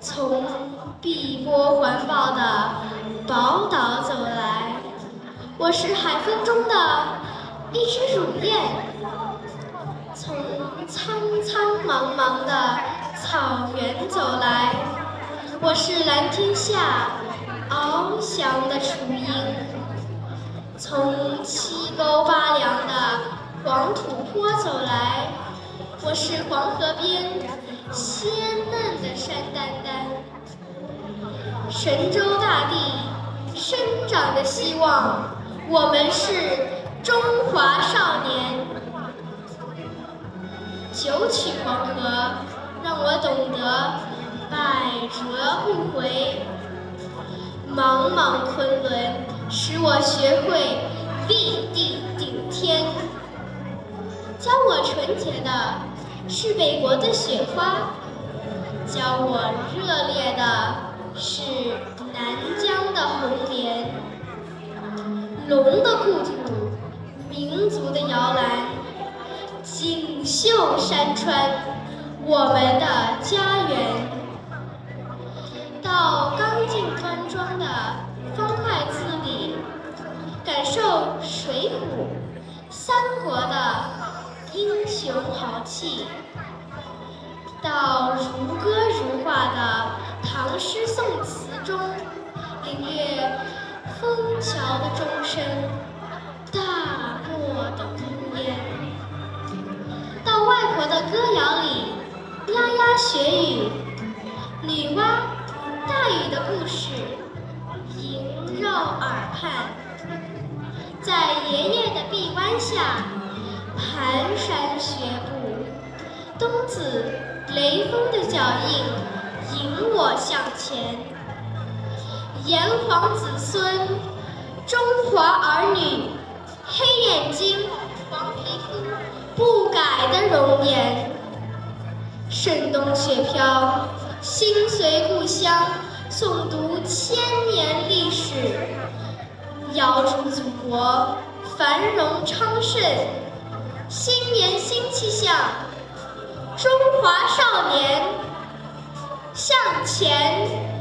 从碧波环抱的宝岛走来，我是海风中的一只乳燕。从苍苍茫茫的草原走来，我是蓝天下翱翔的雏鹰。从七沟八梁的黄土坡走来，我是黄河边鲜嫩的山丹。神州大地生长的希望，我们是中华少年。九曲黄河，让我懂得百折不回；茫茫昆仑，使我学会立地顶天。教我纯洁的是北国的雪花，教我热烈的是南疆的红莲。龙的故土，民族的摇篮。锦绣山川，我们的家园。到刚劲端庄的方块字里，感受《水浒》三国的英雄豪气；到如歌领略枫桥的钟声、大漠的孤烟。到外婆的歌谣里，呀呀学语，女娲、大禹的故事萦绕耳畔，在爷爷的臂弯下蹒跚学步，冬子、雷锋的脚印引我向前，炎黄子孙，中华儿女，黑眼睛，黄皮肤。不改的容颜，盛冬雪飘，心随故乡，诵读千年历史，遥祝祖国繁荣昌盛。新年新气象，中华少年向前。